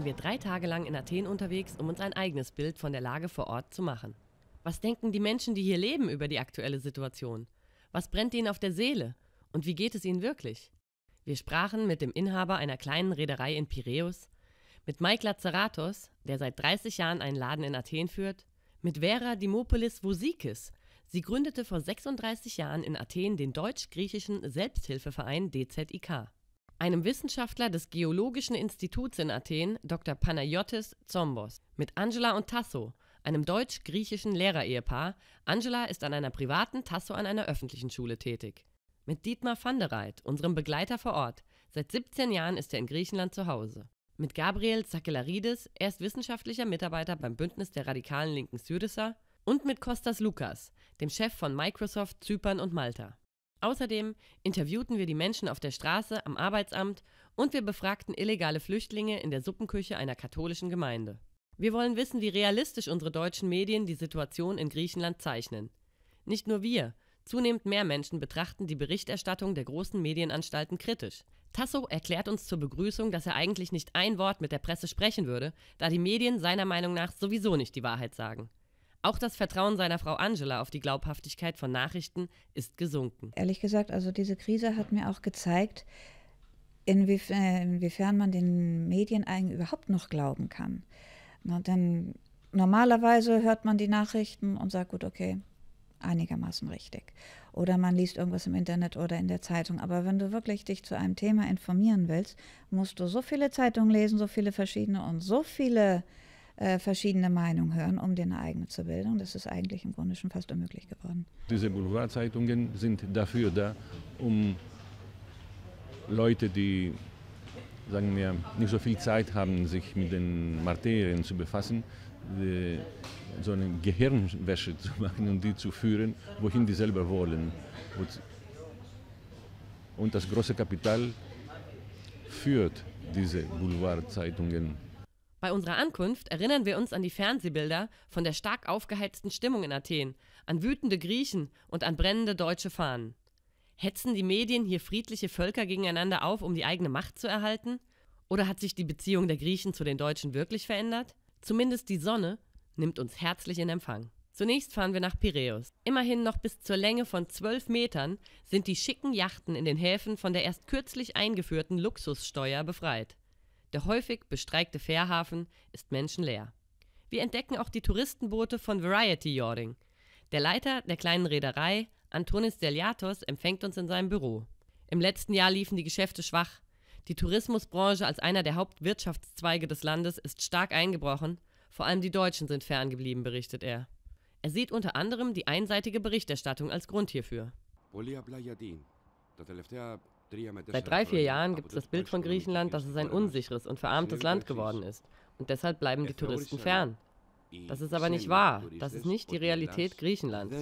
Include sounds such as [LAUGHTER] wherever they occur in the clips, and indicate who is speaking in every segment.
Speaker 1: waren wir drei Tage lang in Athen unterwegs, um uns ein eigenes Bild von der Lage vor Ort zu machen. Was denken die Menschen, die hier leben, über die aktuelle Situation? Was brennt ihnen auf der Seele? Und wie geht es ihnen wirklich? Wir sprachen mit dem Inhaber einer kleinen Reederei in Piräus, mit Mike Lazaratos, der seit 30 Jahren einen Laden in Athen führt, mit Vera Dimopoulos Vosikis. Sie gründete vor 36 Jahren in Athen den deutsch-griechischen Selbsthilfeverein DZIK. Einem Wissenschaftler des Geologischen Instituts in Athen, Dr. Panayotis Zombos, mit Angela und Tasso, einem deutsch-griechischen Lehrerehepaar. Angela ist an einer privaten, Tasso an einer öffentlichen Schule tätig. Mit Dietmar van der Reit, unserem Begleiter vor Ort. Seit 17 Jahren ist er in Griechenland zu Hause. Mit Gabriel Sakelaridis, er ist wissenschaftlicher Mitarbeiter beim Bündnis der radikalen Linken Syriza. Und mit Kostas Lukas, dem Chef von Microsoft Zypern und Malta. Außerdem interviewten wir die Menschen auf der Straße, am Arbeitsamt und wir befragten illegale Flüchtlinge in der Suppenküche einer katholischen Gemeinde. Wir wollen wissen, wie realistisch unsere deutschen Medien die Situation in Griechenland zeichnen. Nicht nur wir, Zunehmend mehr Menschen betrachten die Berichterstattung der großen Medienanstalten kritisch. Tasso erklärt uns zur Begrüßung, dass er eigentlich nicht ein Wort mit der Presse sprechen würde, da die Medien seiner Meinung nach sowieso nicht die Wahrheit sagen. Auch das Vertrauen seiner Frau Angela auf die Glaubhaftigkeit von Nachrichten ist gesunken.
Speaker 2: Ehrlich gesagt, also diese Krise hat mir auch gezeigt, inwiefern man den Medien eigentlich überhaupt noch glauben kann. Na, denn normalerweise hört man die Nachrichten und sagt, gut, okay, einigermaßen richtig. Oder man liest irgendwas im Internet oder in der Zeitung. Aber wenn du wirklich dich zu einem Thema informieren willst, musst du so viele Zeitungen lesen, so viele verschiedene und so viele äh, verschiedene Meinungen hören, um eine eigene zu bilden. Das ist eigentlich im Grunde schon fast unmöglich geworden.
Speaker 3: Diese Boulevardzeitungen sind dafür da, um Leute, die sagen wir, nicht so viel Zeit haben, sich mit den Materien zu befassen, die, so eine Gehirnwäsche [LAUGHS] zu machen und die zu führen, wohin die selber wollen. Und das große Kapital führt diese Boulevardzeitungen.
Speaker 1: Bei unserer Ankunft erinnern wir uns an die Fernsehbilder von der stark aufgeheizten Stimmung in Athen, an wütende Griechen und an brennende deutsche Fahnen. Hetzen die Medien hier friedliche Völker gegeneinander auf, um die eigene Macht zu erhalten? Oder hat sich die Beziehung der Griechen zu den Deutschen wirklich verändert? Zumindest die Sonne nimmt uns herzlich in Empfang. Zunächst fahren wir nach Piräus. Immerhin noch bis zur Länge von zwölf Metern sind die schicken Yachten in den Häfen von der erst kürzlich eingeführten Luxussteuer befreit. Der häufig bestreikte Fährhafen ist menschenleer. Wir entdecken auch die Touristenboote von Variety Yachting. Der Leiter der kleinen Reederei, Antonis Deliatos, empfängt uns in seinem Büro. Im letzten Jahr liefen die Geschäfte schwach. Die Tourismusbranche als einer der Hauptwirtschaftszweige des Landes ist stark eingebrochen, vor allem die Deutschen sind ferngeblieben, berichtet er. Er sieht unter anderem die einseitige Berichterstattung als Grund hierfür. Seit drei, vier Jahren gibt es das Bild von Griechenland, dass es ein unsicheres und verarmtes Land geworden ist. Und deshalb bleiben die Touristen fern. Das ist aber nicht wahr. Das ist nicht die Realität Griechenlands.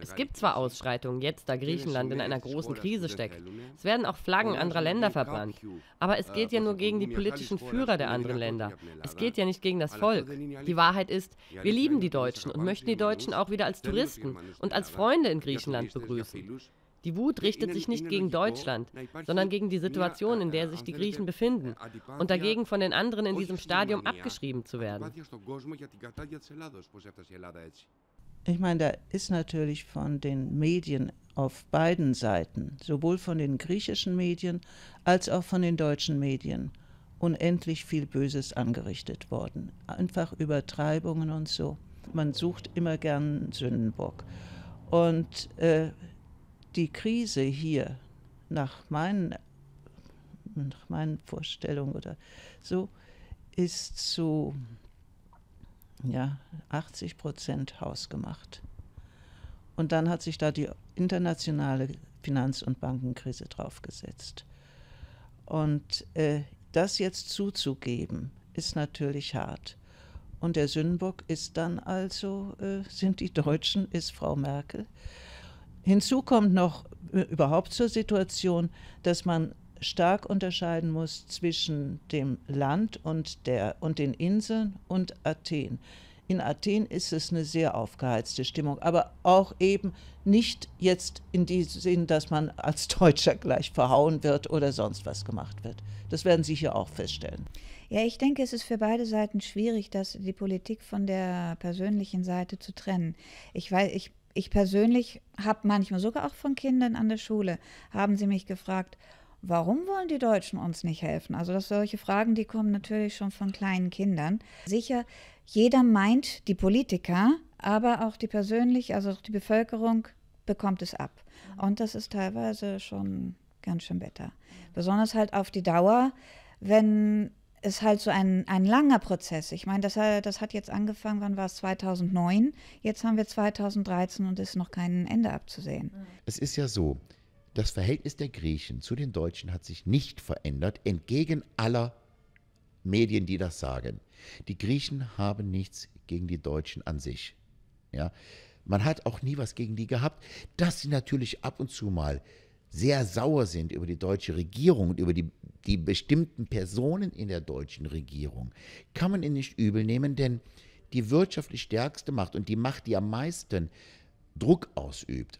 Speaker 1: Es gibt zwar Ausschreitungen jetzt, da Griechenland in einer großen Krise steckt. Es werden auch Flaggen anderer Länder verbrannt. Aber es geht ja nur gegen die politischen Führer der anderen Länder. Es geht ja nicht gegen das Volk. Die Wahrheit ist, wir lieben die Deutschen und möchten die Deutschen auch wieder als Touristen und als Freunde in Griechenland begrüßen. Die Wut richtet sich nicht gegen Deutschland, sondern gegen die Situation, in der sich die Griechen befinden und dagegen von den anderen in diesem Stadium abgeschrieben zu werden.
Speaker 4: Ich meine, da ist natürlich von den Medien auf beiden Seiten, sowohl von den griechischen Medien als auch von den deutschen Medien, unendlich viel Böses angerichtet worden. Einfach Übertreibungen und so. Man sucht immer gern Sündenbock. Und äh, die Krise hier nach meinen, nach meinen Vorstellungen oder so ist zu ja, 80 Prozent hausgemacht. Und dann hat sich da die internationale Finanz- und Bankenkrise draufgesetzt. Und äh, das jetzt zuzugeben, ist natürlich hart. Und der Sündenbock ist dann also, äh, sind die Deutschen, ist Frau Merkel. Hinzu kommt noch äh, überhaupt zur Situation, dass man stark unterscheiden muss zwischen dem Land und, der, und den Inseln und Athen. In Athen ist es eine sehr aufgeheizte Stimmung, aber auch eben nicht jetzt in diesem Sinn, dass man als [LAUGHS] Deutscher gleich verhauen wird oder sonst was gemacht wird. Das werden Sie hier auch feststellen.
Speaker 2: Ja, ich denke, es ist für beide Seiten schwierig, das, die Politik von der persönlichen Seite zu trennen. Ich weiß, ich, ich persönlich habe manchmal sogar auch von Kindern an der Schule, haben sie mich gefragt, warum wollen die Deutschen uns nicht helfen? Also das solche Fragen, die kommen natürlich schon von kleinen Kindern. Sicher, jeder meint die Politiker, aber auch die persönlich, also auch die Bevölkerung bekommt es ab. Und das ist teilweise schon ganz schön bitter. Besonders halt auf die Dauer, wenn es halt so ein, ein langer Prozess. Ich meine, das, das hat jetzt angefangen, wann war es? 2009. Jetzt haben wir 2013 und es ist noch kein Ende abzusehen.
Speaker 5: Es ist ja so, das Verhältnis der Griechen zu den Deutschen hat sich nicht verändert, entgegen aller Medien, die das sagen. Die Griechen haben nichts gegen die Deutschen an sich. Ja? Man hat auch nie was gegen die gehabt, dass sie natürlich ab und zu mal sehr sauer sind über die deutsche Regierung und über die, die bestimmten Personen in der deutschen Regierung, kann man ihnen nicht übel nehmen, denn die wirtschaftlich stärkste Macht und die Macht, die am meisten Druck ausübt,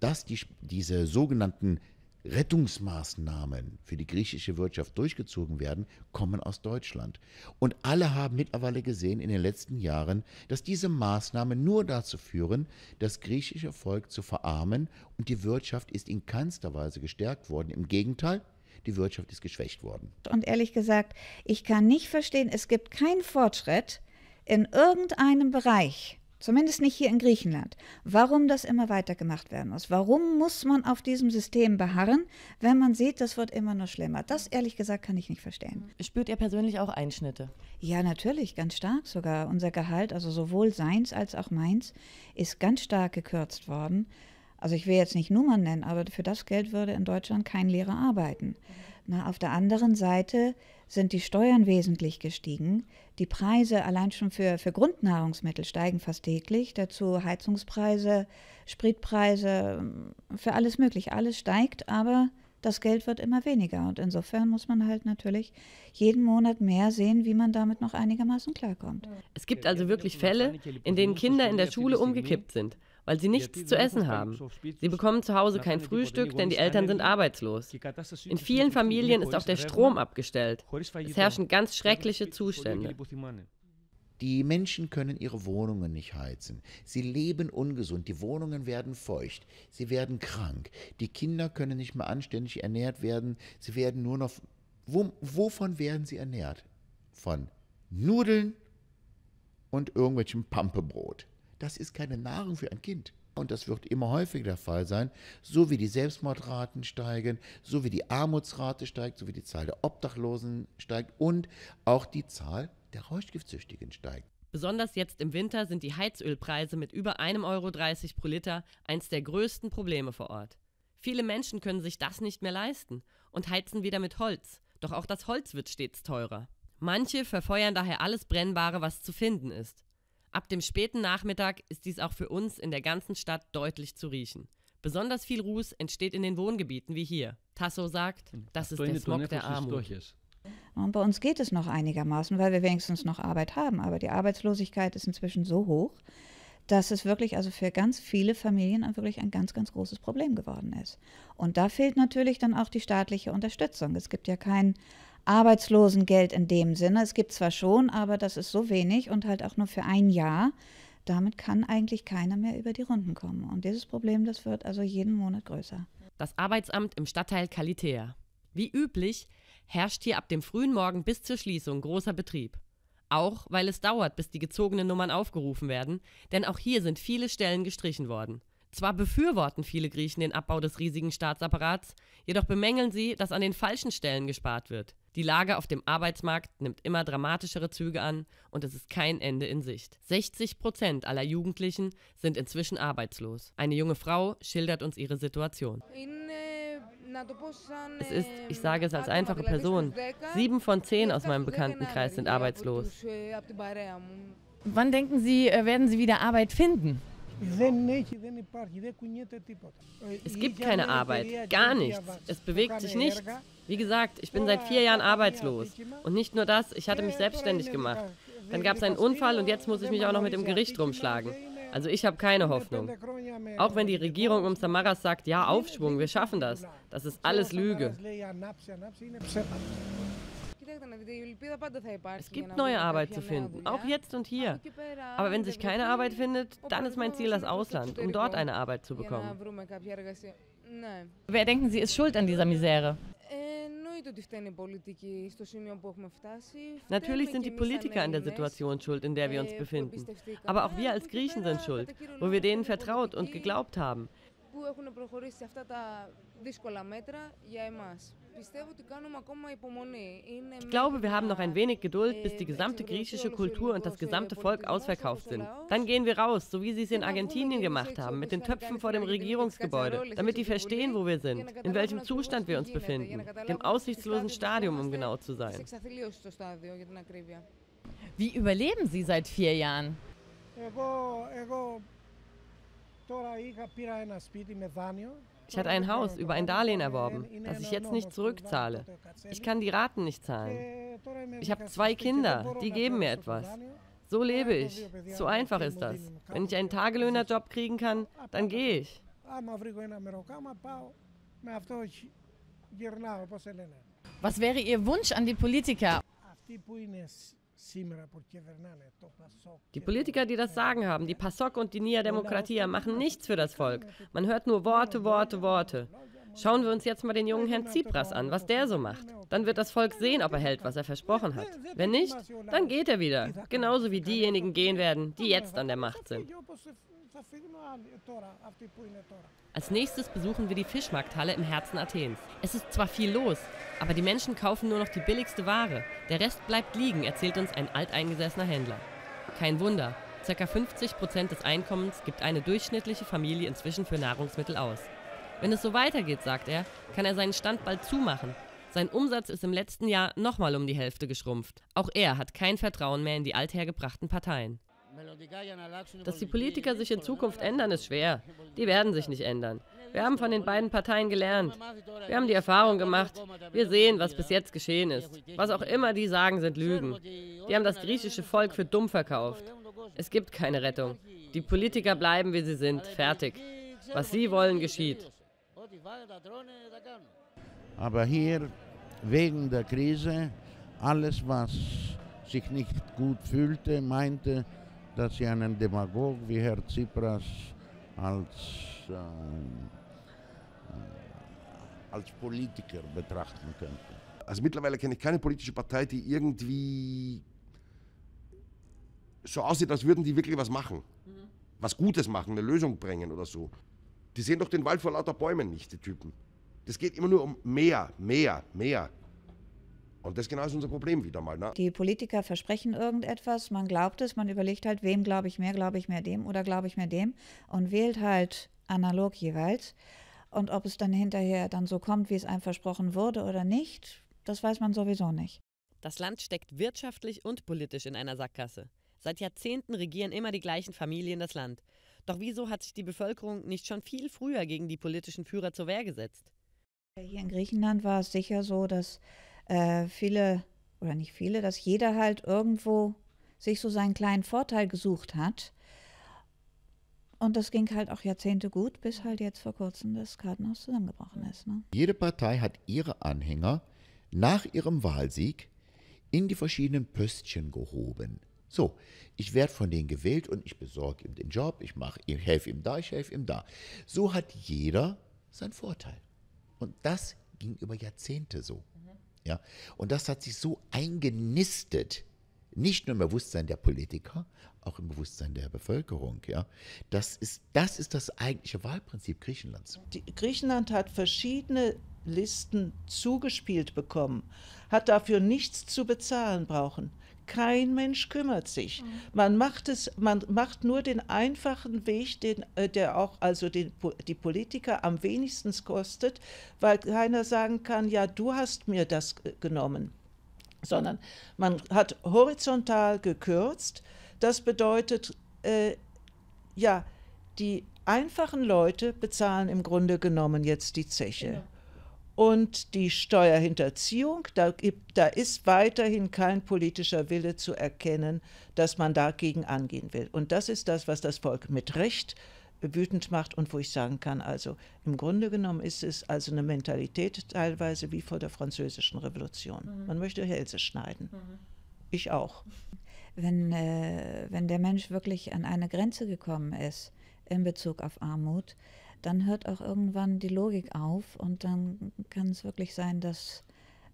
Speaker 5: dass die, diese sogenannten Rettungsmaßnahmen für die griechische Wirtschaft durchgezogen werden, kommen aus Deutschland. Und alle haben mittlerweile gesehen in den letzten Jahren, dass diese Maßnahmen nur dazu führen, das griechische Volk zu verarmen und die Wirtschaft ist in keinster Weise gestärkt worden. Im Gegenteil, die Wirtschaft ist geschwächt worden.
Speaker 2: Und ehrlich gesagt, ich kann nicht verstehen, es gibt keinen Fortschritt in irgendeinem Bereich Zumindest nicht hier in Griechenland. Warum das immer weiter gemacht werden muss. Warum muss man auf diesem System beharren, wenn man sieht, das wird immer nur schlimmer. Das ehrlich gesagt kann ich nicht verstehen.
Speaker 6: Spürt ihr persönlich auch Einschnitte?
Speaker 2: Ja, natürlich, ganz stark sogar. Unser Gehalt, also sowohl seins als auch meins, ist ganz stark gekürzt worden. Also ich will jetzt nicht Nummern nennen, aber für das Geld würde in Deutschland kein Lehrer arbeiten. Na, auf der anderen Seite sind die Steuern wesentlich gestiegen. Die Preise allein schon für, für Grundnahrungsmittel steigen fast täglich. Dazu Heizungspreise, Spritpreise, für alles Mögliche. Alles steigt, aber das Geld wird immer weniger. Und insofern muss man halt natürlich jeden Monat mehr sehen, wie man damit noch einigermaßen klarkommt.
Speaker 1: Es gibt also wirklich Fälle, in denen Kinder in der Schule umgekippt sind weil sie nichts zu essen haben. Sie bekommen zu Hause kein Frühstück, denn die Eltern sind arbeitslos. In vielen Familien ist auch der Strom abgestellt. Es herrschen ganz schreckliche Zustände.
Speaker 5: Die Menschen können ihre Wohnungen nicht heizen. Sie leben ungesund, die Wohnungen werden feucht, sie werden krank. Die Kinder können nicht mehr anständig ernährt werden, sie werden nur noch... Wo, wovon werden sie ernährt? Von Nudeln und irgendwelchem Pampebrot. Das ist keine Nahrung für ein Kind. Und das wird immer häufiger der Fall sein, so wie die Selbstmordraten steigen, so wie die Armutsrate steigt, so wie die Zahl der Obdachlosen steigt und auch die Zahl der Rauschgiftsüchtigen steigt.
Speaker 1: Besonders jetzt im Winter sind die Heizölpreise mit über 1,30 Euro pro Liter eins der größten Probleme vor Ort. Viele Menschen können sich das nicht mehr leisten und heizen wieder mit Holz, doch auch das Holz wird stets teurer. Manche verfeuern daher alles Brennbare, was zu finden ist. Ab dem späten Nachmittag ist dies auch für uns in der ganzen Stadt deutlich zu riechen. Besonders viel Ruß entsteht in den Wohngebieten wie hier. Tasso sagt, das ist der Smog der Armut.
Speaker 2: Und bei uns geht es noch einigermaßen, weil wir wenigstens noch Arbeit haben. Aber die Arbeitslosigkeit ist inzwischen so hoch, dass es wirklich also für ganz viele Familien wirklich ein ganz, ganz großes Problem geworden ist. Und da fehlt natürlich dann auch die staatliche Unterstützung. Es gibt ja kein Arbeitslosengeld in dem Sinne. Es gibt zwar schon, aber das ist so wenig und halt auch nur für ein Jahr. Damit kann eigentlich keiner mehr über die Runden kommen. Und dieses Problem, das wird also jeden Monat größer.
Speaker 1: Das Arbeitsamt im Stadtteil Kalitea. Wie üblich herrscht hier ab dem frühen Morgen bis zur Schließung großer Betrieb. Auch weil es dauert, bis die gezogenen Nummern aufgerufen werden, denn auch hier sind viele Stellen gestrichen worden. Zwar befürworten viele Griechen den Abbau des riesigen Staatsapparats, jedoch bemängeln sie, dass an den falschen Stellen gespart wird. Die Lage auf dem Arbeitsmarkt nimmt immer dramatischere Züge an und es ist kein Ende in Sicht. 60 Prozent aller Jugendlichen sind inzwischen arbeitslos. Eine junge Frau schildert uns ihre Situation. Es ist, ich sage es als einfache Person, sieben von zehn aus meinem Bekanntenkreis sind arbeitslos.
Speaker 6: Wann denken Sie, äh, werden Sie wieder Arbeit finden?
Speaker 1: Es gibt keine Arbeit, gar nichts. Es bewegt sich nichts. Wie gesagt, ich bin seit vier Jahren arbeitslos. Und nicht nur das, ich hatte mich selbstständig gemacht. Dann gab es einen Unfall und jetzt muss ich mich auch noch mit dem Gericht rumschlagen. Also ich habe keine Hoffnung. Auch wenn die Regierung um Samaras sagt, ja, Aufschwung, wir schaffen das. Das ist alles Lüge. Es gibt neue Arbeit zu finden, auch jetzt und hier. Aber wenn sich keine Arbeit findet, dann ist mein Ziel das Ausland, um dort eine Arbeit zu bekommen.
Speaker 6: Wer denken Sie ist schuld an dieser Misere?
Speaker 1: Natürlich sind die Politiker an der Situation schuld, in der wir uns befinden. Aber auch wir als Griechen sind schuld, wo wir denen vertraut und geglaubt haben. Ich glaube, wir haben noch ein wenig Geduld, bis die gesamte griechische Kultur und das gesamte Volk ausverkauft sind. Dann gehen wir raus, so wie sie es in Argentinien gemacht haben, mit den Töpfen vor dem Regierungsgebäude, damit die verstehen, wo wir sind, in welchem Zustand wir uns befinden, dem aussichtslosen Stadium, um genau zu sein.
Speaker 6: Wie überleben Sie seit vier Jahren?
Speaker 1: Ich hatte ein Haus über ein Darlehen erworben, das ich jetzt nicht zurückzahle. Ich kann die Raten nicht zahlen. Ich habe zwei Kinder, die geben mir etwas. So lebe ich. So einfach ist das. Wenn ich einen Tagelöhnerjob kriegen kann, dann gehe ich.
Speaker 6: Was wäre Ihr Wunsch an die Politiker?
Speaker 1: Die Politiker, die das Sagen haben, die PASOK und die Nia Demokratia, machen nichts für das Volk. Man hört nur Worte, Worte, Worte. Schauen wir uns jetzt mal den jungen Herrn Tsipras an, was der so macht. Dann wird das Volk sehen, ob er hält, was er versprochen hat. Wenn nicht, dann geht er wieder. Genauso wie diejenigen gehen werden, die jetzt an der Macht sind. Als nächstes besuchen wir die Fischmarkthalle im Herzen Athens. Es ist zwar viel los, aber die Menschen kaufen nur noch die billigste Ware. Der Rest bleibt liegen, erzählt uns ein alteingesessener Händler. Kein Wunder, ca. 50 Prozent des Einkommens gibt eine durchschnittliche Familie inzwischen für Nahrungsmittel aus. Wenn es so weitergeht, sagt er, kann er seinen Stand bald zumachen. Sein Umsatz ist im letzten Jahr nochmal um die Hälfte geschrumpft. Auch er hat kein Vertrauen mehr in die althergebrachten Parteien. Dass die Politiker sich in Zukunft ändern, ist schwer. Die werden sich nicht ändern. Wir haben von den beiden Parteien gelernt. Wir haben die Erfahrung gemacht. Wir sehen, was bis jetzt geschehen ist. Was auch immer die sagen, sind Lügen. Die haben das griechische Volk für dumm verkauft. Es gibt keine Rettung. Die Politiker bleiben, wie sie sind. Fertig. Was sie wollen, geschieht.
Speaker 7: Aber hier, wegen der Krise, alles, was sich nicht gut fühlte, meinte, dass sie einen Demagog wie Herr Tsipras als, äh, als Politiker betrachten könnte.
Speaker 8: Also mittlerweile kenne ich keine politische Partei, die irgendwie so aussieht, als würden die wirklich was machen. Mhm. Was Gutes machen, eine Lösung bringen oder so. Die sehen doch den Wald vor lauter Bäumen nicht, die Typen. Das geht immer nur um mehr, mehr, mehr. Und das genau ist unser Problem wieder mal. Ne?
Speaker 2: Die Politiker versprechen irgendetwas, man glaubt es, man überlegt halt, wem glaube ich mehr, glaube ich mehr dem oder glaube ich mehr dem und wählt halt analog jeweils. Und ob es dann hinterher dann so kommt, wie es einem versprochen wurde oder nicht, das weiß man sowieso nicht.
Speaker 1: Das Land steckt wirtschaftlich und politisch in einer Sackgasse. Seit Jahrzehnten regieren immer die gleichen Familien das Land. Doch wieso hat sich die Bevölkerung nicht schon viel früher gegen die politischen Führer zur Wehr gesetzt?
Speaker 2: Hier in Griechenland war es sicher so, dass äh, viele, oder nicht viele, dass jeder halt irgendwo sich so seinen kleinen Vorteil gesucht hat. Und das ging halt auch Jahrzehnte gut, bis halt jetzt vor kurzem das Kartenhaus zusammengebrochen ist. Ne?
Speaker 5: Jede Partei hat ihre Anhänger nach ihrem Wahlsieg in die verschiedenen Pöstchen gehoben. So, ich werde von denen gewählt und ich besorge ihm den Job, ich mache, ich helfe ihm da, ich helfe ihm da. So hat jeder seinen Vorteil. Und das ging über Jahrzehnte so. Ja? Und das hat sich so eingenistet, nicht nur im Bewusstsein der Politiker, auch im Bewusstsein der Bevölkerung. Ja? Das, ist, das ist das eigentliche Wahlprinzip Griechenlands.
Speaker 4: Die, Griechenland hat verschiedene Listen zugespielt bekommen, hat dafür nichts zu bezahlen brauchen. Kein Mensch kümmert sich. Mhm. Man macht es, man macht nur den einfachen Weg, den, äh, der auch also den, die Politiker am wenigsten kostet, weil keiner sagen kann, ja, du hast mir das genommen. Sondern man hat horizontal gekürzt. Das bedeutet, äh, ja, die einfachen Leute bezahlen im Grunde genommen jetzt die Zeche. Ja. Und die Steuerhinterziehung. Da, gibt, da ist weiterhin kein politischer Wille zu erkennen, dass man dagegen angehen will. Und das ist das, was das Volk mit Recht wütend macht und wo ich sagen kann, also im Grunde genommen ist es also eine Mentalität teilweise wie vor der französischen Revolution. Mhm. Man möchte Hälse schneiden. Mhm. Ich auch.
Speaker 2: Wenn, äh, wenn der Mensch wirklich an eine Grenze gekommen ist in Bezug auf Armut, dann hört auch irgendwann die Logik auf und dann kann es wirklich sein, dass,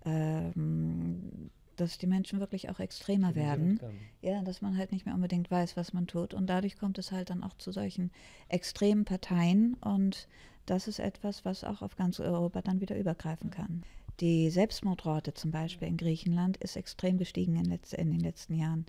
Speaker 2: ähm, dass die Menschen wirklich auch extremer werden. Ja, dass man halt nicht mehr unbedingt weiß, was man tut. Und dadurch kommt es halt dann auch zu solchen extremen Parteien und das ist etwas, was auch auf ganz Europa dann wieder übergreifen kann. Die Selbstmordrate zum Beispiel in Griechenland ist extrem gestiegen in, in den letzten Jahren.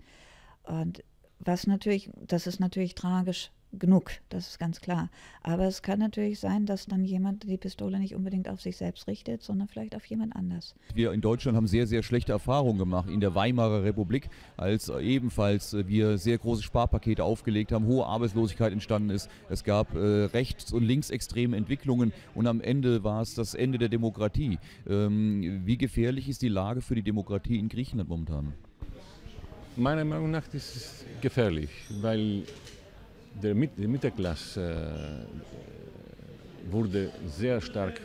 Speaker 2: Und was natürlich, das ist natürlich tragisch genug, das ist ganz klar. Aber es kann natürlich sein, dass dann jemand die Pistole nicht unbedingt auf sich selbst richtet, sondern vielleicht auf jemand anders.
Speaker 9: Wir in Deutschland haben sehr, sehr schlechte Erfahrungen gemacht in der Weimarer Republik, als ebenfalls wir sehr große Sparpakete aufgelegt haben, hohe Arbeitslosigkeit entstanden ist. Es gab äh, rechts- und linksextreme Entwicklungen und am Ende war es das Ende der Demokratie. Ähm, wie gefährlich ist die Lage für die Demokratie in Griechenland momentan?
Speaker 3: Meiner Meinung nach ist es gefährlich, weil der Mit die Mittelklasse äh, wurde sehr stark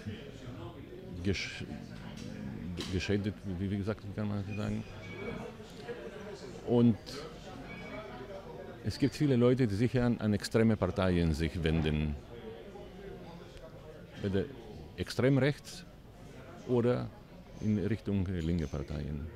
Speaker 3: gesch geschädigt, wie, wie gesagt, kann man sagen. Und es gibt viele Leute, die sich an, an extreme Parteien sich wenden. Entweder extrem rechts oder in Richtung linke Parteien.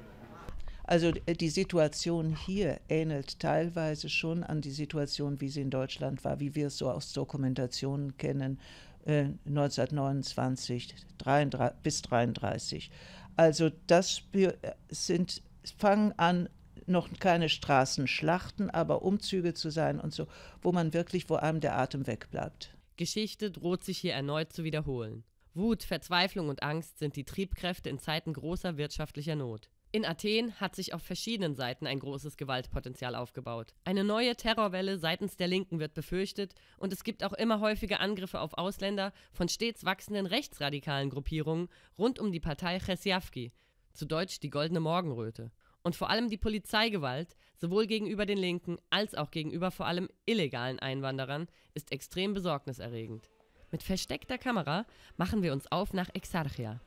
Speaker 4: Also äh, die Situation hier ähnelt teilweise schon an die Situation, wie sie in Deutschland war, wie wir es so aus Dokumentationen kennen, äh, 1929 33, bis 1933. Also das äh, sind, fangen an, noch keine Straßenschlachten, aber Umzüge zu sein und so, wo man wirklich, wo einem der Atem wegbleibt.
Speaker 1: Geschichte droht sich hier erneut zu wiederholen. Wut, Verzweiflung und Angst sind die Triebkräfte in Zeiten großer wirtschaftlicher Not. In Athen hat sich auf verschiedenen Seiten ein großes Gewaltpotenzial aufgebaut. Eine neue Terrorwelle seitens der Linken wird befürchtet und es gibt auch immer häufige Angriffe auf Ausländer von stets wachsenden rechtsradikalen Gruppierungen rund um die Partei Chesiavki, zu Deutsch die Goldene Morgenröte. Und vor allem die Polizeigewalt, sowohl gegenüber den Linken als auch gegenüber vor allem illegalen Einwanderern, ist extrem besorgniserregend. Mit versteckter Kamera machen wir uns auf nach Exarchia,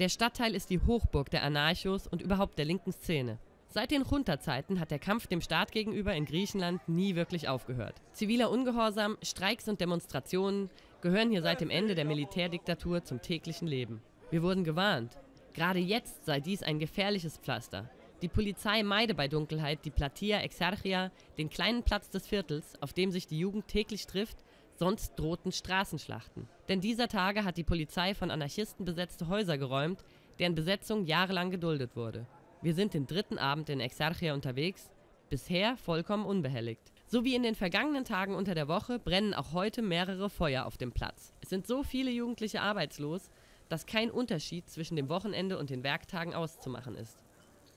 Speaker 1: der Stadtteil ist die Hochburg der Anarchos und überhaupt der linken Szene. Seit den Junta-Zeiten hat der Kampf dem Staat gegenüber in Griechenland nie wirklich aufgehört. Ziviler Ungehorsam, Streiks und Demonstrationen gehören hier seit dem Ende der Militärdiktatur zum täglichen Leben. Wir wurden gewarnt. Gerade jetzt sei dies ein gefährliches Pflaster. Die Polizei meide bei Dunkelheit die Platia Exarchia, den kleinen Platz des Viertels, auf dem sich die Jugend täglich trifft sonst drohten Straßenschlachten. Denn dieser Tage hat die Polizei von Anarchisten besetzte Häuser geräumt, deren Besetzung jahrelang geduldet wurde. Wir sind den dritten Abend in Exarchia unterwegs, bisher vollkommen unbehelligt. So wie in den vergangenen Tagen unter der Woche brennen auch heute mehrere Feuer auf dem Platz. Es sind so viele Jugendliche arbeitslos, dass kein Unterschied zwischen dem Wochenende und den Werktagen auszumachen ist.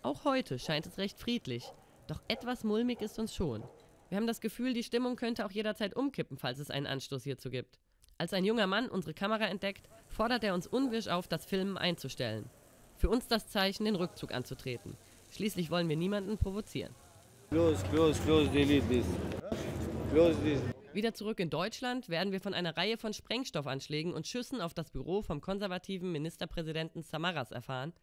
Speaker 1: Auch heute scheint es recht friedlich, doch etwas mulmig ist uns schon. Wir haben das Gefühl, die Stimmung könnte auch jederzeit umkippen, falls es einen Anstoß hierzu gibt. Als ein junger Mann unsere Kamera entdeckt, fordert er uns unwirsch auf, das Filmen einzustellen. Für uns das Zeichen, den Rückzug anzutreten. Schließlich wollen wir niemanden provozieren. Close, close, close, delete this. Close this. Wieder zurück in Deutschland werden wir von einer Reihe von Sprengstoffanschlägen und Schüssen auf das Büro vom konservativen Ministerpräsidenten Samaras erfahren,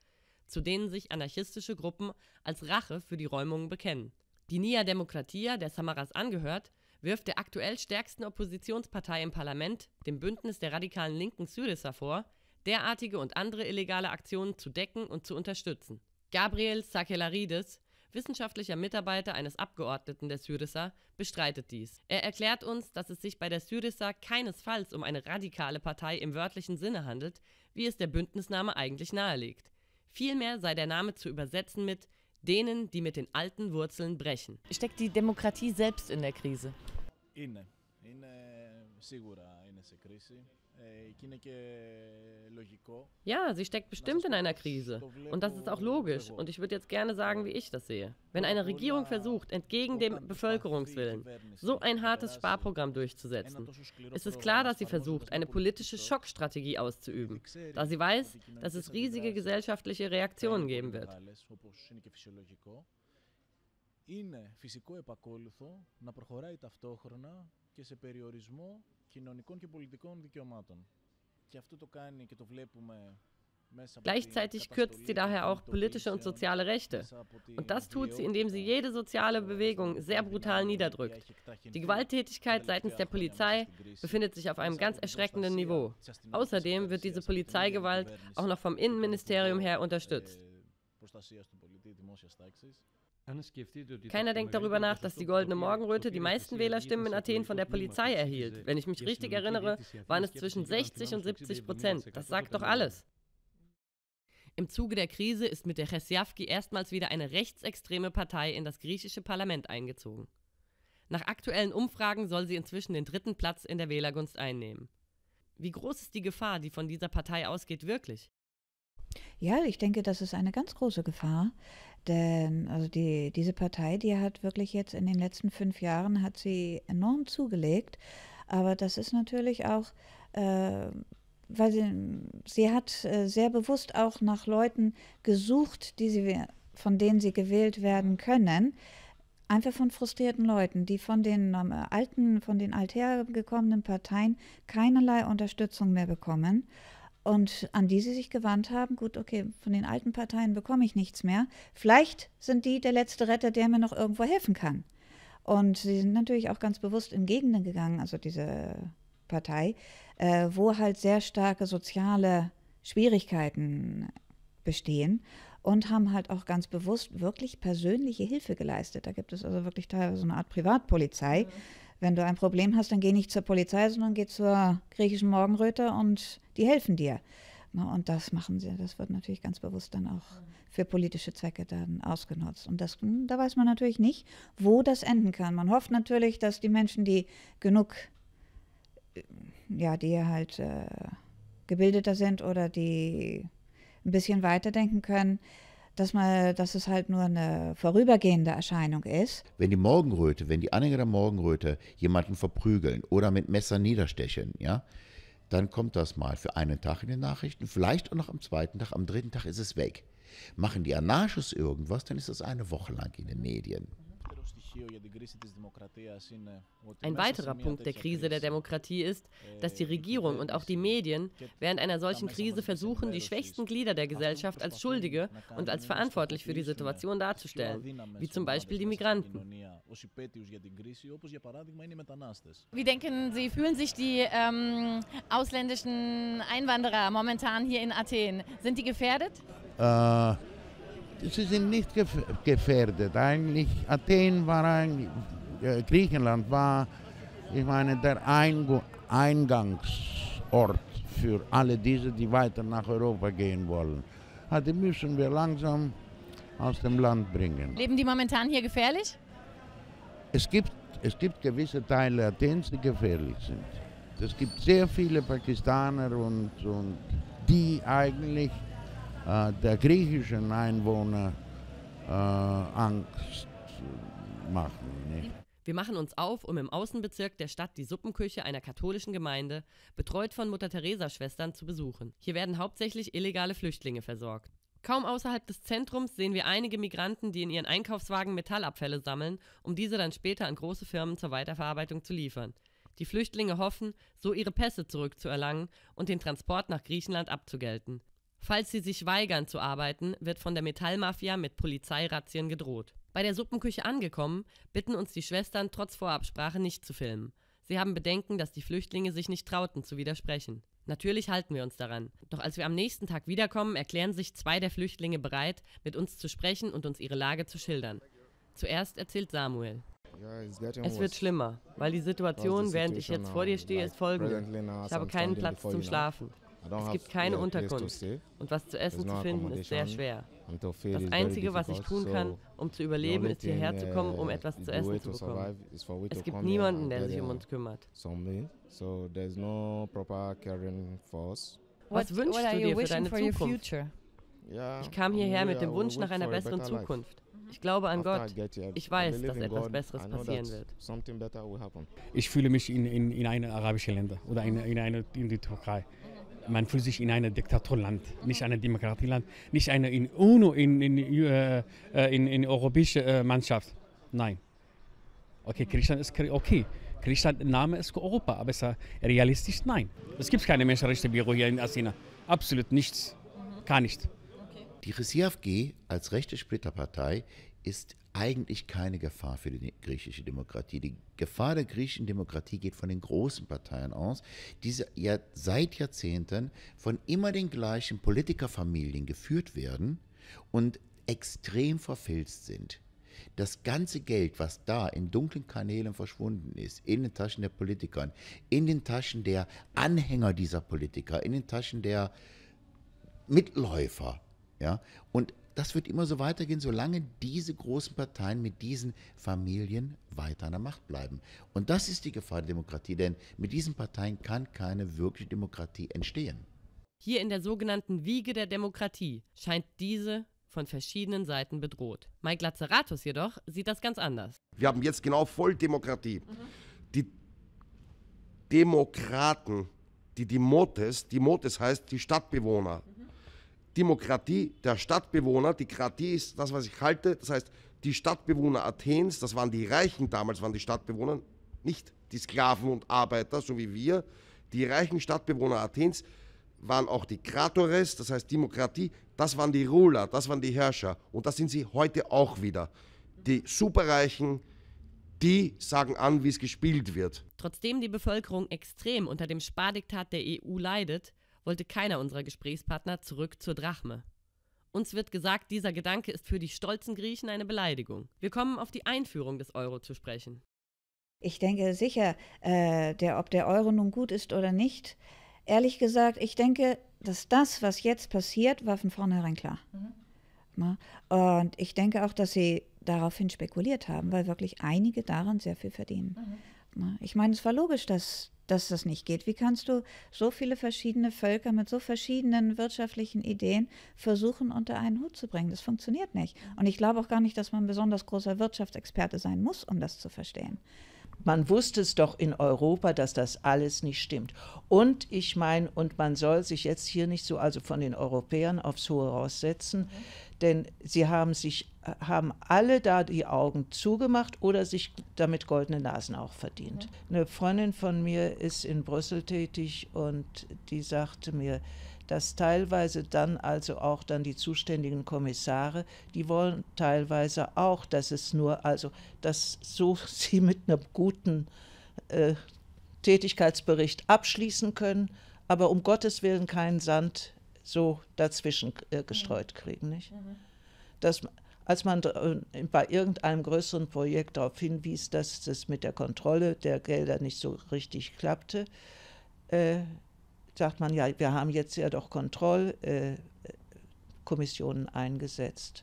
Speaker 1: zu denen sich anarchistische Gruppen als Rache für die Räumungen bekennen. Die Nia Demokratia, der Samaras angehört, wirft der aktuell stärksten Oppositionspartei im Parlament, dem Bündnis der radikalen Linken Syriza vor, derartige und andere illegale Aktionen zu decken und zu unterstützen. Gabriel Sakellarides, wissenschaftlicher Mitarbeiter eines Abgeordneten der Syriza, bestreitet dies. Er erklärt uns, dass es sich bei der Syriza keinesfalls um eine radikale Partei im wörtlichen Sinne handelt, wie es der Bündnisname eigentlich nahelegt. Vielmehr sei der Name zu übersetzen mit denen, die mit den alten Wurzeln brechen.
Speaker 6: Steckt die Demokratie selbst in der Krise?
Speaker 10: Inne. Inne, sicher, in se Krise.
Speaker 1: Ja, sie steckt bestimmt in einer Krise. Und das ist auch logisch. Und ich würde jetzt gerne sagen, wie ich das sehe. Wenn eine Regierung versucht, entgegen dem Bevölkerungswillen so ein hartes Sparprogramm durchzusetzen, ist es klar, dass sie versucht, eine politische Schockstrategie auszuüben, da sie weiß, dass es riesige gesellschaftliche Reaktionen geben wird.
Speaker 10: είναι φυσικό επακόλουθο να προχωράει ταυτόχρονα και σε περιορισμό κοινωνικών και πολιτικών δικαιωμάτων. Και αυτό το κάνει και το βλέπουμε
Speaker 1: Gleichzeitig kürzt sie daher auch politische und soziale Rechte. Und das tut sie, indem sie jede soziale Bewegung sehr brutal niederdrückt. Die Gewalttätigkeit seitens der Polizei befindet sich auf einem ganz erschreckenden Niveau. Außerdem wird diese Polizeigewalt auch noch vom Innenministerium her unterstützt. Keiner denkt darüber nach, dass die Goldene Morgenröte die meisten Wählerstimmen in Athen von der Polizei erhielt. Wenn ich mich richtig erinnere, waren es zwischen 60 und 70 Prozent. Das sagt doch alles. Im Zuge der Krise ist mit der Chesiavki erstmals wieder eine rechtsextreme Partei in das griechische Parlament eingezogen. Nach aktuellen Umfragen soll sie inzwischen den dritten Platz in der Wählergunst einnehmen. Wie groß ist die Gefahr, die von dieser Partei ausgeht, wirklich?
Speaker 2: Ja, ich denke, das ist eine ganz große Gefahr, denn also die, diese Partei, die hat wirklich jetzt in den letzten fünf Jahren hat sie enorm zugelegt, aber das ist natürlich auch, äh, weil sie, sie hat äh, sehr bewusst auch nach Leuten gesucht, die sie, von denen sie gewählt werden können, einfach von frustrierten Leuten, die von den ähm, alten, von den althergekommenen Parteien keinerlei Unterstützung mehr bekommen und an die sie sich gewandt haben, gut, okay, von den alten Parteien bekomme ich nichts mehr. Vielleicht sind die der letzte Retter, der mir noch irgendwo helfen kann. Und sie sind natürlich auch ganz bewusst in Gegenden gegangen, also diese Partei, äh, wo halt sehr starke soziale Schwierigkeiten bestehen und haben halt auch ganz bewusst wirklich persönliche Hilfe geleistet. Da gibt es also wirklich teilweise so eine Art Privatpolizei. Mhm. Wenn du ein Problem hast, dann geh nicht zur Polizei, sondern geh zur griechischen Morgenröte und die helfen dir. Und das machen sie, das wird natürlich ganz bewusst dann auch für politische Zwecke dann ausgenutzt. Und das, hm, da weiß man natürlich nicht, wo das enden kann. Man hofft natürlich, dass die Menschen, die genug, äh, ja, die halt äh, gebildeter sind oder die ein bisschen weiterdenken können, dass, man, dass es halt nur eine vorübergehende Erscheinung ist.
Speaker 5: Wenn die Morgenröte, wenn die Anhänger der Morgenröte jemanden verprügeln oder mit Messer niederstechen, ja, dann kommt das mal für einen Tag in den Nachrichten, vielleicht auch noch am zweiten Tag, am dritten Tag ist es weg. Machen die Anarchos irgendwas, dann ist das eine Woche lang in den Medien.
Speaker 1: Ein weiterer Punkt der Krise der Demokratie ist, dass die Regierung und auch die Medien während einer solchen Krise versuchen, die schwächsten Glieder der Gesellschaft als Schuldige und als verantwortlich für die Situation darzustellen, wie zum Beispiel die Migranten.
Speaker 6: Wie denken Sie, fühlen sich die ähm, ausländischen Einwanderer momentan hier in Athen? Sind die gefährdet?
Speaker 7: Äh sie sind nicht gefährdet. Eigentlich Athen war eigentlich, äh, Griechenland war, ich meine, der Eingangsort für alle diese, die weiter nach Europa gehen wollen. Also die müssen wir langsam aus dem Land bringen.
Speaker 6: Leben die momentan hier gefährlich?
Speaker 7: Es gibt, es gibt gewisse Teile Athens, die gefährlich sind. Es gibt sehr viele Pakistaner und, und die eigentlich äh, der griechischen Einwohner äh, Angst machen. Nicht?
Speaker 1: Wir machen uns auf, um im Außenbezirk der Stadt die Suppenküche einer katholischen Gemeinde, betreut von Mutter Teresa Schwestern, zu besuchen. Hier werden hauptsächlich illegale Flüchtlinge versorgt. Kaum außerhalb des Zentrums sehen wir einige Migranten, die in ihren Einkaufswagen Metallabfälle sammeln, um diese dann später an große Firmen zur Weiterverarbeitung zu liefern. Die Flüchtlinge hoffen, so ihre Pässe zurückzuerlangen und den Transport nach Griechenland abzugelten. Falls sie sich weigern zu arbeiten, wird von der Metallmafia mit Polizeirazzien gedroht. Bei der Suppenküche angekommen, bitten uns die Schwestern trotz Vorabsprache nicht zu filmen. Sie haben Bedenken, dass die Flüchtlinge sich nicht trauten zu widersprechen. Natürlich halten wir uns daran. Doch als wir am nächsten Tag wiederkommen, erklären sich zwei der Flüchtlinge bereit, mit uns zu sprechen und uns ihre Lage zu schildern. Zuerst erzählt Samuel. Es wird schlimmer, weil die Situation, während ich jetzt vor dir stehe, ist folgende. Ich habe keinen Platz zum Schlafen. Es gibt keine Unterkunft und was zu essen zu finden ist sehr schwer. Das Einzige, was ich tun kann, um zu überleben, ist hierher zu kommen, um etwas zu essen zu bekommen. Es gibt niemanden, der sich um uns kümmert. Was wünschst du dir für deine Zukunft? Ich kam hierher mit dem Wunsch nach einer besseren Zukunft. Ich glaube an Gott. Ich weiß, dass etwas Besseres passieren wird.
Speaker 11: Ich fühle mich in, in, in eine arabische Länder oder in, in, eine, in die Türkei. Man fühlt sich in einem Diktaturland, nicht ein Demokratieland, nicht eine in UNO, in, in, äh, in, in europäische äh, Mannschaft. Nein. Okay, Griechenland ist okay. Griechenland Name ist Europa, aber ist er realistisch? Nein. Es gibt keine Menschenrechtsbüro hier in Athena. Absolut nichts. Gar nicht.
Speaker 5: Die Reserve als rechte Splitterpartei ist eigentlich keine Gefahr für die griechische Demokratie. Die Gefahr der griechischen Demokratie geht von den großen Parteien aus, die seit Jahrzehnten von immer den gleichen Politikerfamilien geführt werden und extrem verfilzt sind. Das ganze Geld, was da in dunklen Kanälen verschwunden ist, in den Taschen der Politiker, in den Taschen der Anhänger dieser Politiker, in den Taschen der Mitläufer, ja? Und das wird immer so weitergehen, solange diese großen Parteien mit diesen Familien weiter an der Macht bleiben. Und das ist die Gefahr der Demokratie, denn mit diesen Parteien kann keine wirkliche Demokratie entstehen.
Speaker 1: Hier in der sogenannten Wiege der Demokratie scheint diese von verschiedenen Seiten bedroht. Mike Lazaratus jedoch sieht das ganz anders.
Speaker 8: Wir haben jetzt genau Volldemokratie. Mhm. Die Demokraten, die Dimotes, Dimotes heißt die Stadtbewohner, Demokratie der Stadtbewohner. Die Kratie ist das, was ich halte. Das heißt, die Stadtbewohner Athens, das waren die Reichen damals, waren die Stadtbewohner, nicht die Sklaven und Arbeiter, so wie wir. Die reichen Stadtbewohner Athens waren auch die Kratores, das heißt Demokratie, das waren die Ruler, das waren die Herrscher. Und das sind sie heute auch wieder. Die Superreichen, die sagen an, wie es gespielt wird.
Speaker 1: Trotzdem die Bevölkerung extrem unter dem Spardiktat der EU leidet, wollte keiner unserer Gesprächspartner zurück zur Drachme. Uns wird gesagt, dieser Gedanke ist für die stolzen Griechen eine Beleidigung. Wir kommen auf die Einführung des Euro zu sprechen.
Speaker 2: Ich denke sicher, äh, der, ob der Euro nun gut ist oder nicht. Ehrlich gesagt, ich denke, dass das, was jetzt passiert, war von vornherein klar. Mhm. Und ich denke auch, dass sie daraufhin spekuliert haben, weil wirklich einige daran sehr viel verdienen. Mhm. Ich meine, es war logisch, dass dass das nicht geht. Wie kannst du so viele verschiedene Völker mit so verschiedenen wirtschaftlichen Ideen versuchen, unter einen Hut zu bringen? Das funktioniert nicht. Und ich glaube auch gar nicht, dass man ein besonders großer Wirtschaftsexperte sein muss, um das zu verstehen.
Speaker 4: Man wusste es doch in Europa, dass das alles nicht stimmt. Und ich meine, und man soll sich jetzt hier nicht so also von den Europäern aufs Hohe raussetzen. Mhm denn sie haben sich haben alle da die Augen zugemacht oder sich damit goldene Nasen auch verdient. Eine Freundin von mir ist in Brüssel tätig und die sagte mir, dass teilweise dann also auch dann die zuständigen Kommissare, die wollen teilweise auch, dass es nur, also dass so [LAUGHS] sie mit einem guten äh, Tätigkeitsbericht abschließen können, aber um Gottes Willen keinen Sand so dazwischen äh, gestreut kriegen. Nicht? Mhm. Dass, als man äh, bei irgendeinem größeren Projekt darauf hinwies, dass das mit der Kontrolle der Gelder nicht so richtig klappte, äh, sagt man, ja, wir haben jetzt ja doch Kontrollkommissionen äh, eingesetzt.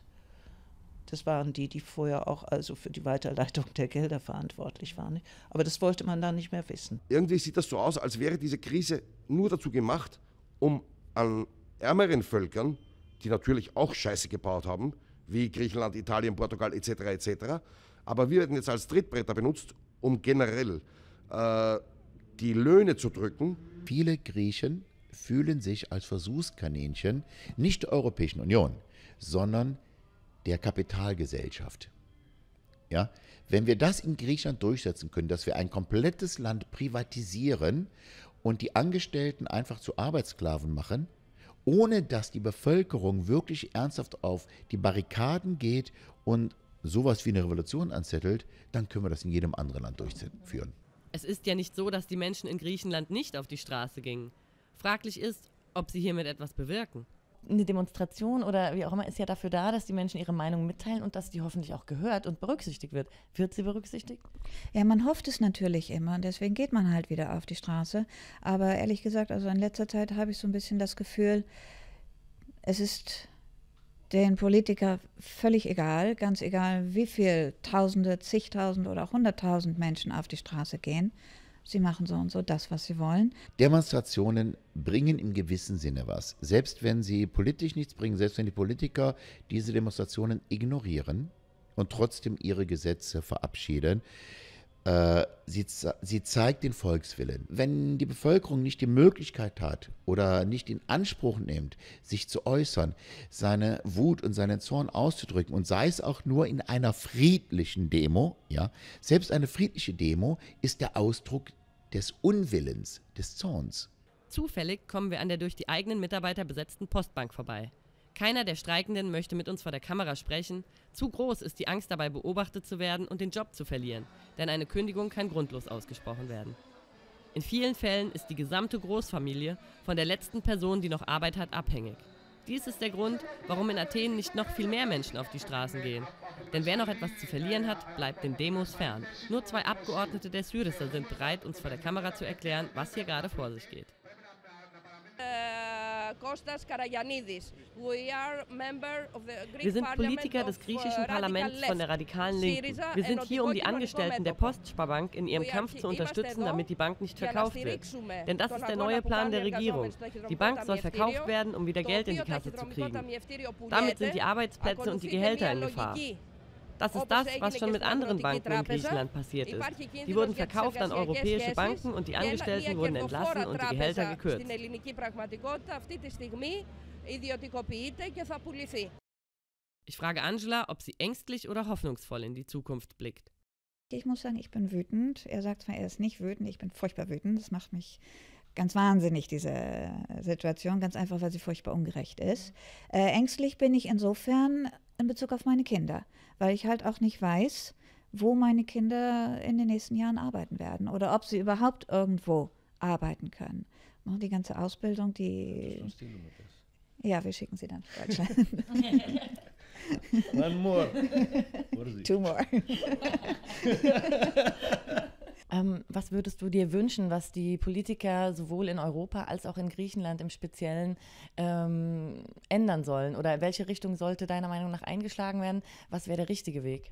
Speaker 4: Das waren die, die vorher auch also für die Weiterleitung der Gelder verantwortlich waren. Aber das wollte man dann nicht mehr wissen.
Speaker 8: Irgendwie sieht das so aus, als wäre diese Krise nur dazu gemacht, um an ärmeren Völkern, die natürlich auch Scheiße gebaut haben, wie Griechenland, Italien, Portugal etc. etc. Aber wir werden jetzt als Trittbretter benutzt, um generell äh, die Löhne zu drücken.
Speaker 5: Viele Griechen fühlen sich als Versuchskaninchen nicht der Europäischen Union, sondern der Kapitalgesellschaft. Ja? Wenn wir das in Griechenland durchsetzen können, dass wir ein komplettes Land privatisieren und die Angestellten einfach zu Arbeitssklaven machen, ohne dass die Bevölkerung wirklich ernsthaft auf die Barrikaden geht und sowas wie eine Revolution anzettelt, dann können wir das in jedem anderen Land durchführen.
Speaker 1: Es ist ja nicht so, dass die Menschen in Griechenland nicht auf die Straße gingen. Fraglich ist, ob sie hiermit etwas bewirken.
Speaker 6: Eine Demonstration oder wie auch immer ist ja dafür da, dass die Menschen ihre Meinung mitteilen und dass die hoffentlich auch gehört und berücksichtigt wird. Wird sie berücksichtigt?
Speaker 2: Ja, man hofft es natürlich immer und deswegen geht man halt wieder auf die Straße. Aber ehrlich gesagt, also in letzter Zeit habe ich so ein bisschen das Gefühl, es ist den Politiker völlig egal, ganz egal, wie viel Tausende, zigtausend oder auch hunderttausend Menschen auf die Straße gehen. Sie machen so und so das, was sie wollen.
Speaker 5: Demonstrationen bringen im gewissen Sinne was. Selbst wenn sie politisch nichts bringen, selbst wenn die Politiker diese Demonstrationen ignorieren und trotzdem ihre Gesetze verabschieden, sie, sie zeigt den Volkswillen. Wenn die Bevölkerung nicht die Möglichkeit hat oder nicht in Anspruch nimmt, sich zu äußern, seine Wut und seinen Zorn auszudrücken und sei es auch nur in einer friedlichen Demo, ja, selbst eine friedliche Demo ist der Ausdruck des Unwillens, des Zorns.
Speaker 1: Zufällig kommen wir an der durch die eigenen Mitarbeiter besetzten Postbank vorbei. Keiner der Streikenden möchte mit uns vor der Kamera sprechen. Zu groß ist die Angst dabei, beobachtet zu werden und den Job zu verlieren, denn eine Kündigung kann grundlos ausgesprochen werden. In vielen Fällen ist die gesamte Großfamilie von der letzten Person, die noch Arbeit hat, abhängig. Dies ist der Grund, warum in Athen nicht noch viel mehr Menschen auf die Straßen gehen. Denn wer noch etwas zu verlieren hat, bleibt den Demos fern. Nur zwei Abgeordnete der Syriza sind bereit, uns vor der Kamera zu erklären, was hier gerade vor sich geht. Wir sind Politiker des griechischen uh, Parlaments von der radikalen Linken. Wir sind hier, um die Angestellten der Postsparbank in ihrem Kampf zu unterstützen, damit die Bank nicht verkauft wird. Denn das ist der neue Plan der Regierung. Die Bank soll verkauft werden, um wieder Geld in die Kasse zu kriegen. Damit sind die Arbeitsplätze und die Gehälter in Gefahr. Das ist das, was schon mit anderen Banken in Griechenland passiert ist. Die wurden verkauft an europäische Banken und die Angestellten wurden entlassen und die Gehälter gekürzt. Ich frage Angela, ob sie ängstlich oder hoffnungsvoll in die Zukunft blickt.
Speaker 2: Ich muss sagen, ich bin wütend. Er sagt zwar, er ist nicht wütend, ich bin furchtbar wütend. Das macht mich ganz wahnsinnig, diese Situation, ganz einfach, weil sie furchtbar ungerecht ist. Äh, ängstlich bin ich insofern in Bezug auf meine Kinder weil ich halt auch nicht weiß, wo meine Kinder in den nächsten Jahren arbeiten werden oder ob sie überhaupt irgendwo arbeiten können. Die ganze Ausbildung, die. Ja, wir schicken sie dann nach Deutschland. [LAUGHS]
Speaker 7: One more. [LAUGHS]
Speaker 2: Two more. [LAUGHS]
Speaker 6: ähm, was würdest du dir wünschen, was die Politiker sowohl in Europa als auch in Griechenland im Speziellen ähm, ändern sollen? Oder welche Richtung sollte deiner Meinung nach eingeschlagen werden? Was wäre der richtige Weg?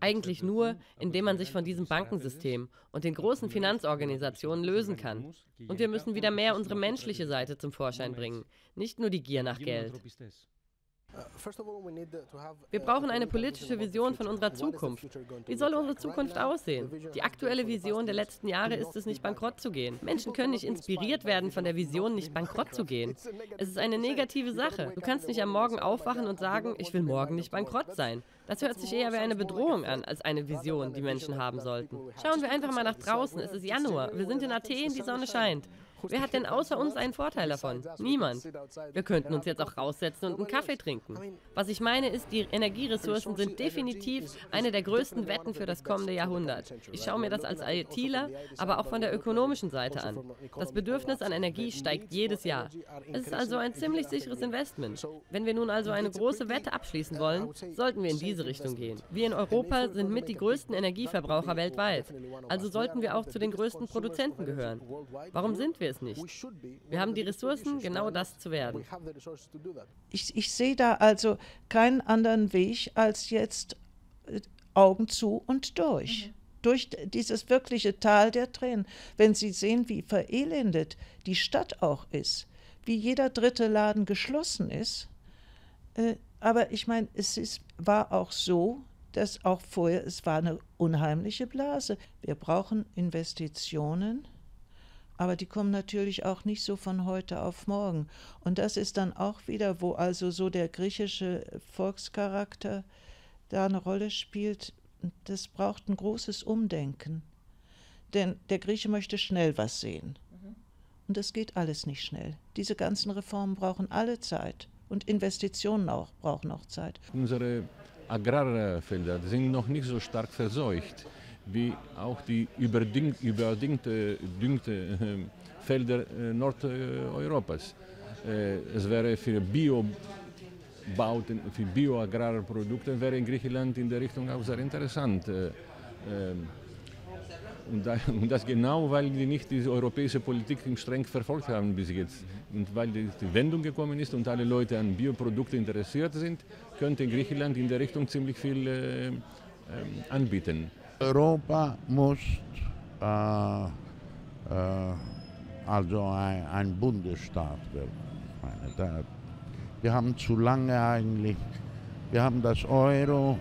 Speaker 1: Eigentlich nur, indem man sich von diesem Bankensystem und den großen Finanzorganisationen lösen kann. Und wir müssen wieder mehr unsere menschliche Seite zum Vorschein bringen, nicht nur die Gier nach Geld. Wir brauchen eine politische Vision von unserer Zukunft. Wie soll unsere Zukunft aussehen? Die aktuelle Vision der letzten Jahre ist es, nicht bankrott zu gehen. Menschen können nicht inspiriert werden von der Vision, nicht bankrott zu gehen. [LAUGHS] Es ist eine negative Sache. Du kannst nicht am Morgen aufwachen und sagen, ich will morgen nicht bankrott sein. Das hört sich eher wie eine Bedrohung an, als eine Vision, die Menschen haben sollten. Schauen wir einfach mal nach draußen. Es ist Januar. Wir sind in Athen, die Sonne scheint. Wer hat denn außer uns einen Vorteil davon? Niemand. Wir könnten uns jetzt auch raussetzen und einen Kaffee trinken. Was ich meine ist, die Energieressourcen sind definitiv eine der größten Wetten für das kommende Jahrhundert. Ich schaue mir das als ITler, aber auch von der ökonomischen Seite an. Das Bedürfnis an Energie steigt jedes Jahr. Es ist also ein ziemlich sicheres Investment. Wenn wir nun also eine große Wette abschließen wollen, sollten wir in diese Richtung gehen. Wir in Europa sind mit die größten Energieverbraucher weltweit. Also sollten wir auch zu den größten Produzenten gehören. Warum sind wir es nicht. Wir haben die Ressourcen, genau das zu werden.
Speaker 4: Ich, ich sehe da also keinen anderen Weg als jetzt äh, Augen zu und durch. Mhm. Durch dieses wirkliche Tal der Tränen. Wenn Sie sehen, wie verelendet die Stadt auch ist, wie jeder dritte Laden geschlossen ist. Äh, aber ich meine, es ist, war auch so, dass auch vorher, es war eine unheimliche Blase. Wir brauchen Investitionen aber die kommen natürlich auch nicht so von heute auf morgen. Und das ist dann auch wieder, wo also so der griechische Volkscharakter da eine Rolle spielt. Das braucht ein großes Umdenken. Denn der Grieche möchte schnell was sehen. Mhm. Und das geht alles nicht schnell. Diese ganzen Reformen brauchen alle Zeit. Und Investitionen auch brauchen auch Zeit.
Speaker 3: Unsere Agrarfelder sind noch nicht so stark verseucht wie auch die überdingte, überdingte Felder äh, Nordeuropas. äh, es wäre für Bio Bauten, für Bioagrarprodukte wäre in Griechenland in der Richtung auch sehr interessant. Äh, ähm, und, da, [LAUGHS] und, das genau, weil die nicht diese europäische Politik streng verfolgt haben bis jetzt. Und weil die, Wendung gekommen ist und alle Leute an Bioprodukte interessiert sind, könnte Griechenland in der Richtung ziemlich viel äh, äh, anbieten.
Speaker 7: Europa muss äh, äh, also ein, ein Bundesstaat werden. Meine, da, wir haben zu lange eigentlich, wir haben das Euro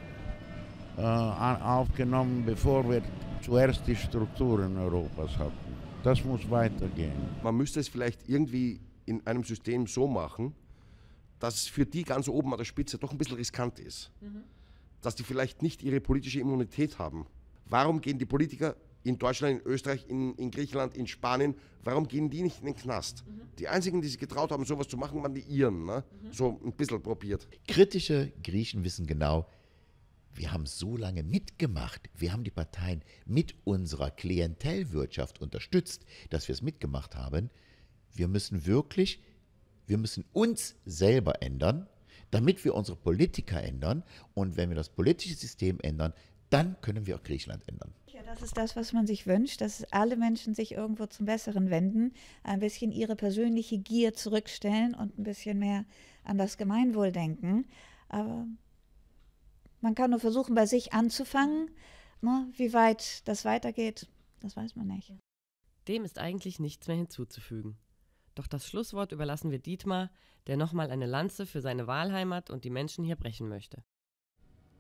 Speaker 7: äh, aufgenommen, bevor wir zuerst die Strukturen Europas hatten. Das muss weitergehen.
Speaker 8: Man müsste es vielleicht irgendwie in einem System so machen, dass es für die ganz oben an der Spitze doch ein bisschen riskant ist. Mhm. Dass die vielleicht nicht ihre politische Immunität haben. Warum gehen die Politiker in Deutschland, in Österreich, in, in Griechenland, in Spanien, warum gehen die nicht in den Knast? Mhm. Die einzigen, die sich getraut haben, sowas zu machen, waren die Iren. Ne? Mhm. So ein bisschen probiert.
Speaker 5: Kritische Griechen wissen genau, wir haben so lange mitgemacht, wir haben die Parteien mit unserer Klientelwirtschaft unterstützt, dass wir es mitgemacht haben. Wir müssen wirklich, wir müssen uns selber ändern, damit wir unsere Politiker ändern. Und wenn wir das politische System ändern, dann können wir auch Griechenland ändern.
Speaker 2: Ja, das ist das, was man sich wünscht, dass alle Menschen sich irgendwo zum Besseren wenden, ein bisschen ihre persönliche Gier zurückstellen und ein bisschen mehr an das Gemeinwohl denken. Aber man kann nur versuchen, bei sich anzufangen. Ne? Wie weit das weitergeht, das weiß man nicht.
Speaker 1: Dem ist eigentlich nichts mehr hinzuzufügen. Doch das Schlusswort überlassen wir Dietmar, der nochmal eine Lanze für seine Wahlheimat und die Menschen hier brechen möchte.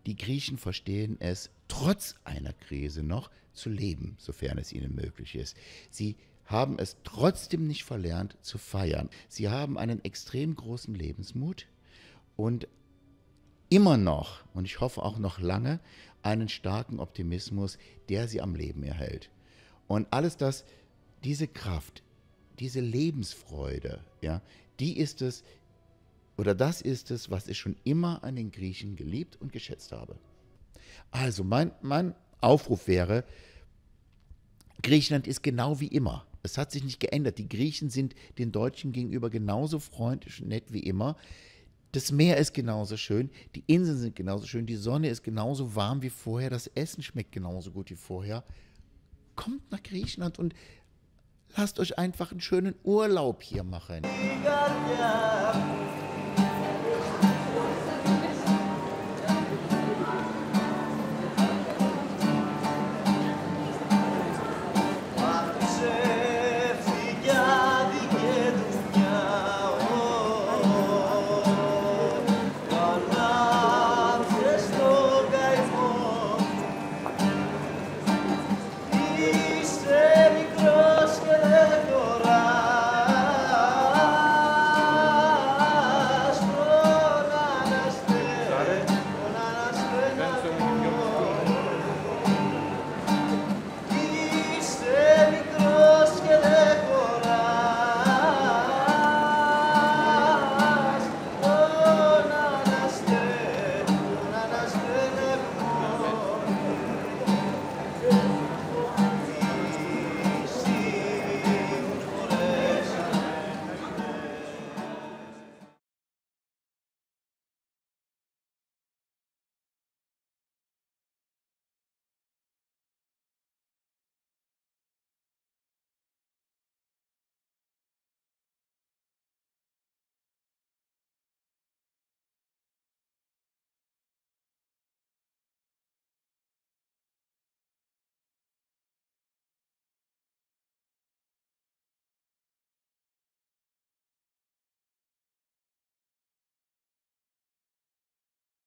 Speaker 5: Die Griechen verstehen es, trotz einer Krise noch zu leben, sofern es ihnen möglich ist. Sie haben es trotzdem nicht verlernt zu feiern. Sie haben einen extrem großen Lebensmut und immer noch, und ich hoffe auch noch lange, einen starken Optimismus, der sie am Leben erhält. Und alles das, diese Kraft, diese Lebensfreude, ja, die ist es, oder das ist es, was ich schon immer an den Griechen geliebt und geschätzt habe. Also mein, mein Aufruf wäre, Griechenland ist genau wie immer. Es hat sich nicht geändert. Die Griechen sind den Deutschen gegenüber genauso freundlich und nett wie immer. Das Meer ist genauso schön, die Inseln sind genauso schön, die Sonne ist genauso warm wie vorher, das Essen schmeckt genauso gut wie vorher. Kommt nach Griechenland und lasst euch einfach einen schönen Urlaub hier machen. Ja, ja.